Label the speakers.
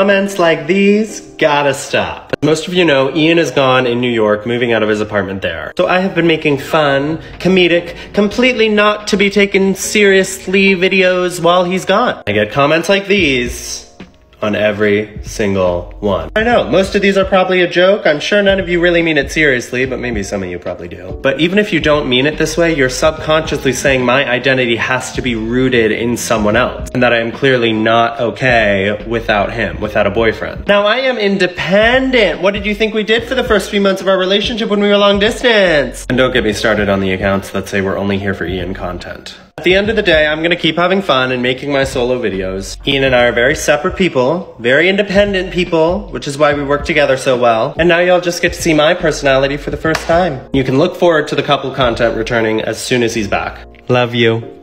Speaker 1: Comments like these gotta stop. Most of you know Ian is gone in New York, moving out of his apartment there. So I have been making fun, comedic, completely not to be taken seriously videos while he's gone. I get comments like these on every single one. I know, most of these are probably a joke. I'm sure none of you really mean it seriously, but maybe some of you probably do. But even if you don't mean it this way, you're subconsciously saying my identity has to be rooted in someone else, and that I am clearly not okay without him, without a boyfriend. Now I am independent. What did you think we did for the first few months of our relationship when we were long distance? And don't get me started on the accounts that say we're only here for Ian content. At the end of the day, I'm gonna keep having fun and making my solo videos. Ian and I are very separate people, very independent people, which is why we work together so well. And now y'all just get to see my personality for the first time. You can look forward to the couple content returning as soon as he's back. Love you.